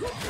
Go!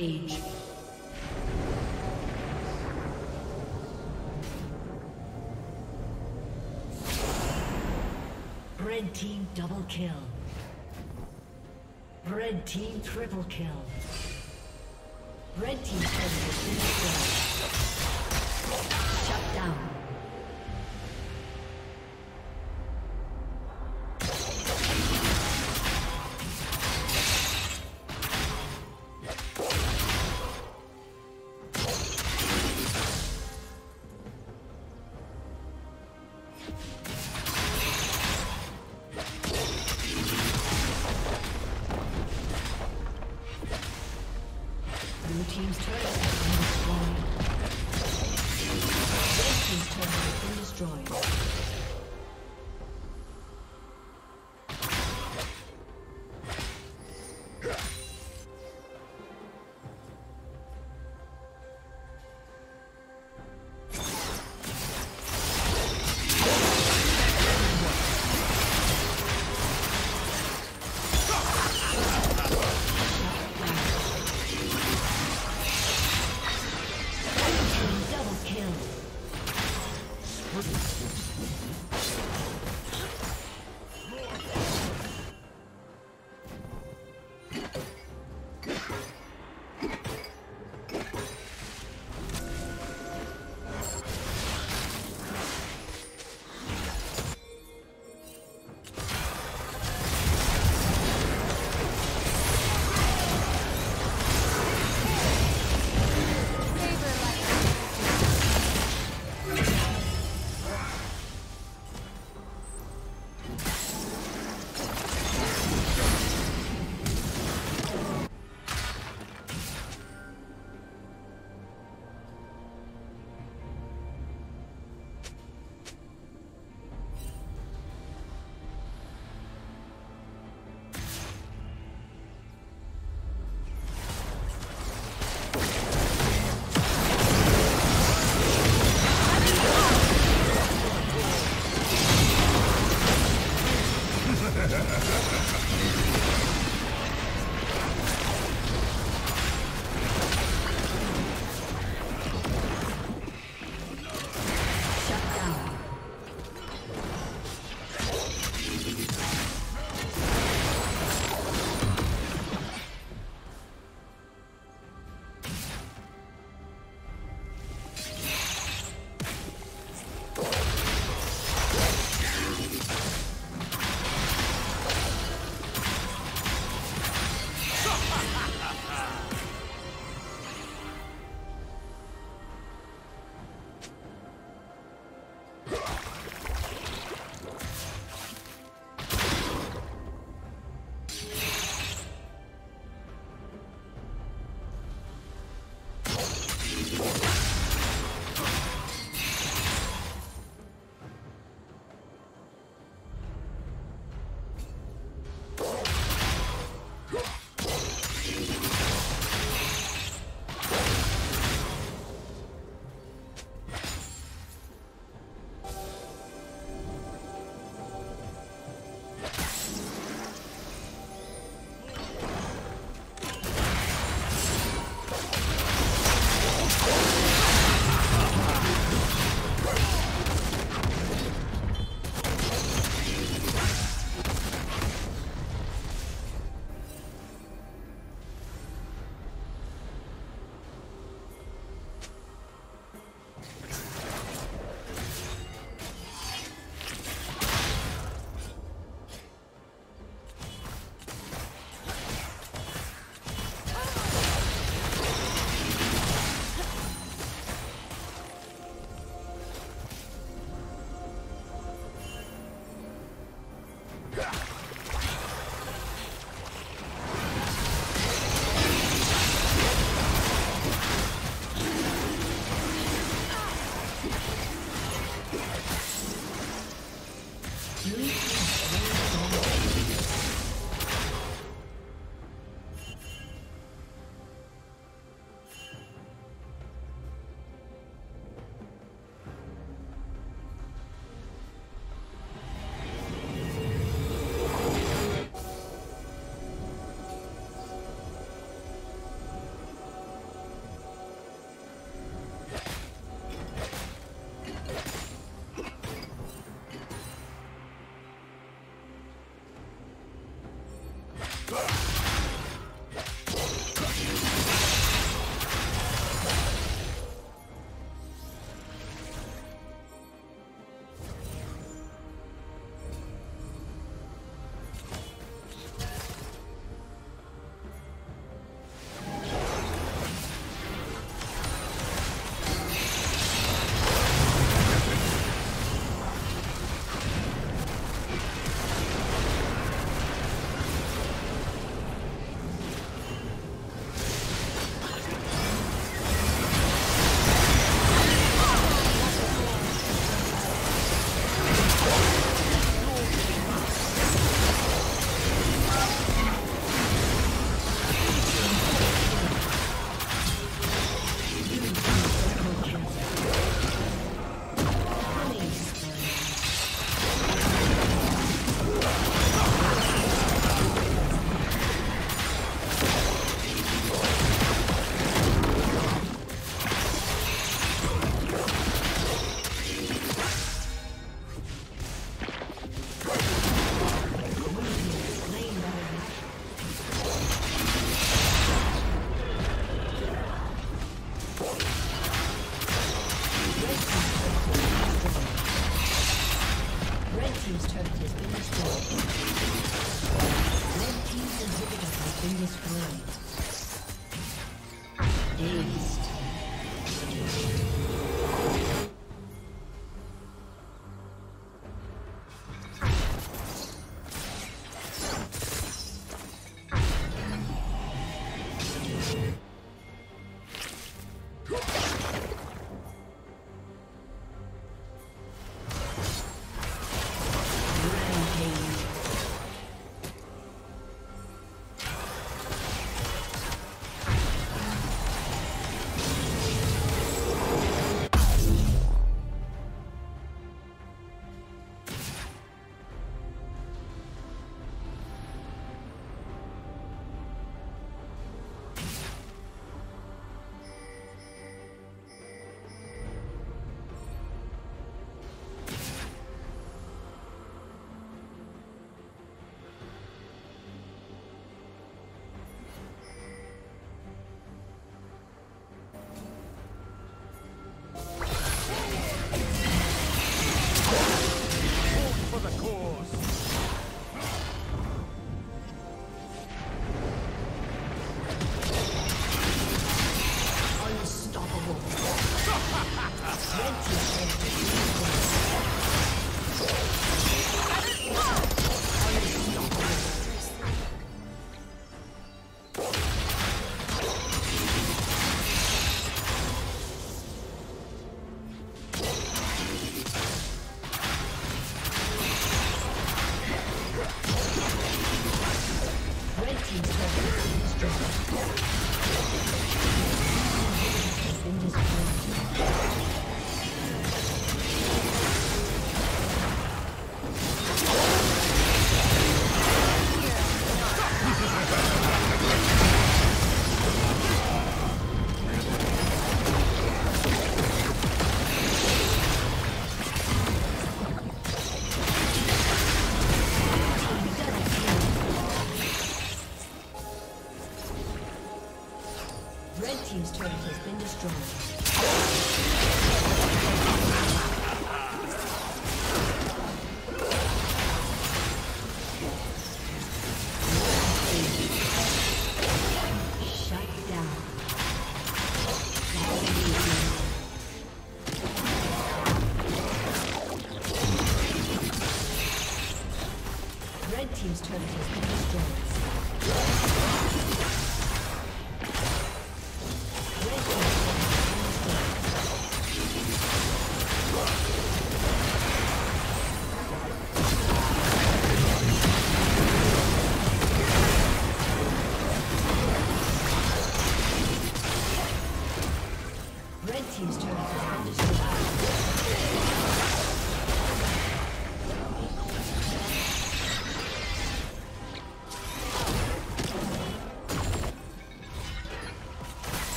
Rampage. Red team double kill. Red team triple kill. Red team has been